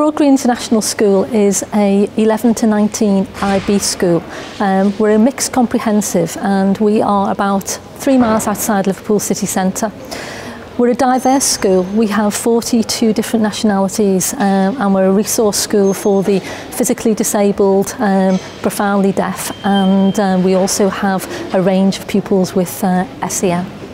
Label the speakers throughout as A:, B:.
A: Broadbury International School is a 11 to 19 IB school. Um, we're a mixed comprehensive and we are about three miles outside Liverpool city centre. We're a diverse school. We have 42 different nationalities um, and we're a resource school for the physically disabled, um, profoundly deaf and um, we also have a range of pupils with uh, SEM.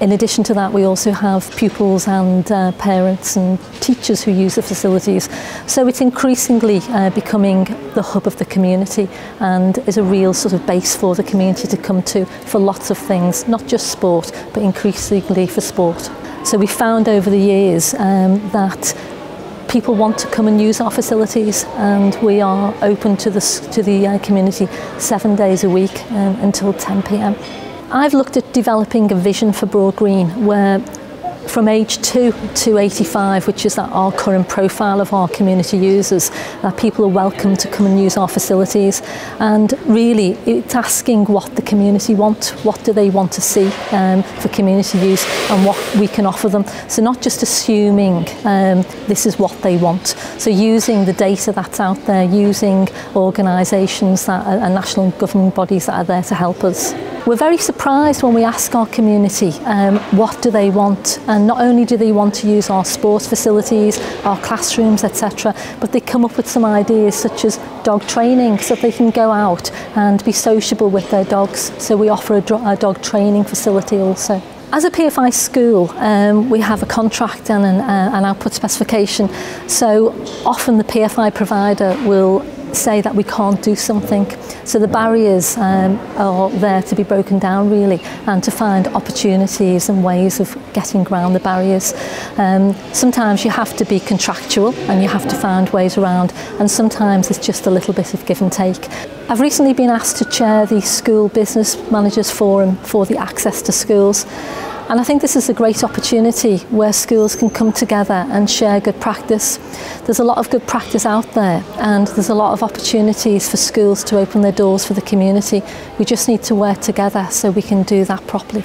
A: In addition to that, we also have pupils and uh, parents and teachers who use the facilities. So it's increasingly uh, becoming the hub of the community and is a real sort of base for the community to come to for lots of things, not just sport, but increasingly for sport. So we found over the years um, that people want to come and use our facilities and we are open to the, to the uh, community seven days a week um, until 10pm. I've looked at developing a vision for Broad Green where from age 2 to 85, which is that our current profile of our community users, that uh, people are welcome to come and use our facilities. And really, it's asking what the community want, what do they want to see um, for community use and what we can offer them. So not just assuming um, this is what they want. So using the data that's out there, using organisations that are, and national government bodies that are there to help us. We're very surprised when we ask our community um, what do they want and not only do they want to use our sports facilities, our classrooms etc but they come up with some ideas such as dog training so they can go out and be sociable with their dogs so we offer a, a dog training facility also. As a PFI school, um, we have a contract and an, uh, an output specification. So often the PFI provider will say that we can't do something. So the barriers um, are there to be broken down really and to find opportunities and ways of getting around the barriers. Um, sometimes you have to be contractual and you have to find ways around and sometimes it's just a little bit of give and take. I've recently been asked to chair the School Business Managers Forum for the Access to Schools And I think this is a great opportunity where schools can come together and share good practice. There's a lot of good practice out there and there's a lot of opportunities for schools to open their doors for the community. We just need to work together so we can do that properly.